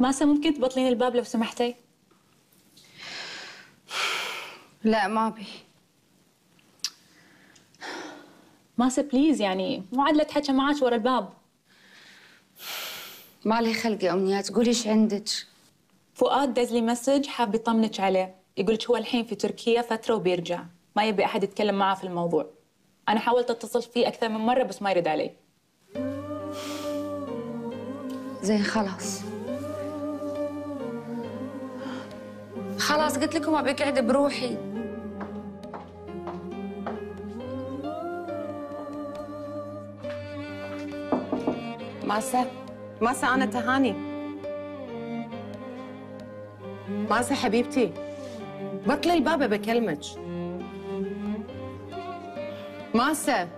ماسة ممكن تبطلين الباب لو سمحتي؟ لا ما بي ماسة please يعني مو عاد لا تحكى معاك ورا الباب. ما لي خلق يا امنيات قولي إيش عندك؟ فؤاد دز لي message حاب يطمنك عليه. يقول هو الحين في تركيا فترة وبيرجع. ما يبي أحد يتكلم معاه في الموضوع. أنا حاولت أتصل فيه أكثر من مرة بس ما يرد علي. زين خلاص. خلاص قلت لكم أبي اقعد بروحي. ماسة ماسة أنا تهاني. ماسة حبيبتي بطلي الباب بكلمك. ماسة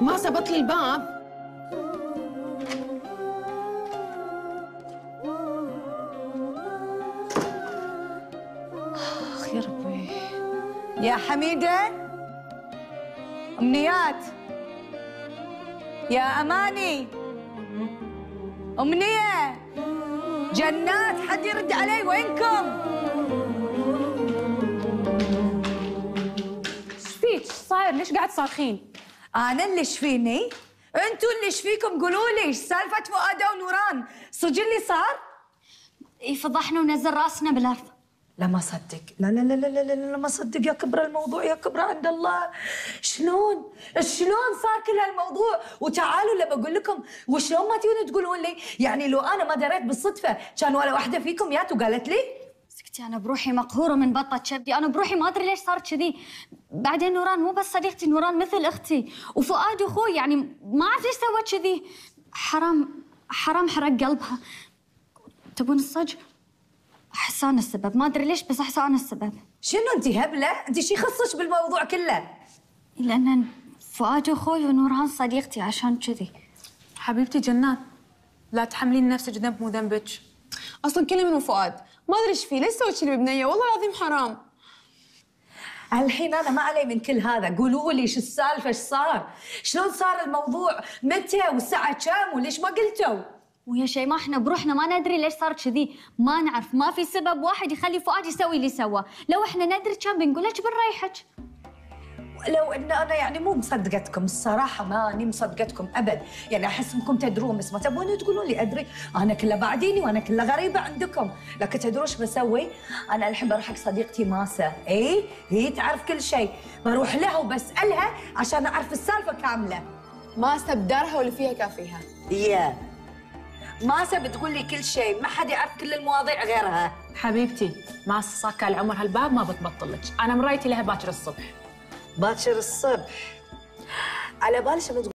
ماسة بطلي الباب. يا ربي يا حميدة أمنيات. يا أماني. أمنية. جنات حد يرد علي وينكم؟ إيش فيك؟ إيش صاير؟ ليش قاعد تصارخين؟ أنا اللي شفيني؟ أنتوا اللي شفيكم؟ قولوا لي إيش سالفة فؤادة ونوران؟ صدق اللي صار؟ إي فضحنا ونزل رأسنا بالأرض. لا ما صدق. لا لا لا لا لا لا, لا ما صدق يا كبر الموضوع يا كبر عند الله. شلون؟ شلون صار كل هالموضوع؟ وتعالوا اللي بقول لكم وشلون ما تجون تقولون لي؟ يعني لو أنا ما دريت بالصدفة كان ولا واحدة فيكم جات وقالت لي؟ سكتي أنا بروحي مقهورة من بطة كبدي. أنا بروحي ما أدري ليش صار كذي. بعدين نوران مو بس صديقتي نوران مثل أختي وفؤاد أخوي. يعني ما اعرف ليش سوت كذي. حرام حرام حرق قلبها. تبون الصج؟ احس أنا السبب. ما أدري ليش بس احس أنا السبب. شنو انت هبلة؟ انت شي يخصك بالموضوع كله؟ لأن فؤاد أخوي ونوران صديقتي عشان كذي. حبيبتي جنات لا تحملين نفسك ذنب مو ذنبك. أصلا كله من فؤاد؟ ما أدري إيش فيه ليش سويت شي ببنية والله العظيم حرام. الحين أنا ما علي من كل هذا. قولوا لي شو السالفة؟ إيش صار؟ شلون صار الموضوع؟ متى والساعة كم؟ وليش ما قلتوا؟ ويا شيء ما إحنا بروحنا ما ندري ليش صار كذي. ما نعرف ما في سبب واحد يخلي فؤاد يسوي اللي سواه لو إحنا ندري كان بنقول لك بنريحك. لو إن أنا يعني مو مصدقتكم الصراحة ماني مصدقتكم أبد. يعني أحس إنكم تدرون بس ما تبون تقولون لي أدري. أنا كله بعديني وأنا كله غريبة عندكم. لكن تدرون إيش بسوي؟ أنا الحين بروح حق صديقتي ماسة. إي هي تعرف كل شيء. بروح لها وبسألها عشان أعرف السالفة كاملة. ماسة بدارها واللي فيها كافيها؟ يا ماسه بتقول لي كل شيء ما حد يعرف كل المواضيع غيرها. حبيبتي ماسة صاكة العمر هالباب ما بتبطل لك. أنا مرايتي لها باكر الصبح. باكر الصبح. على بالي شو بتقول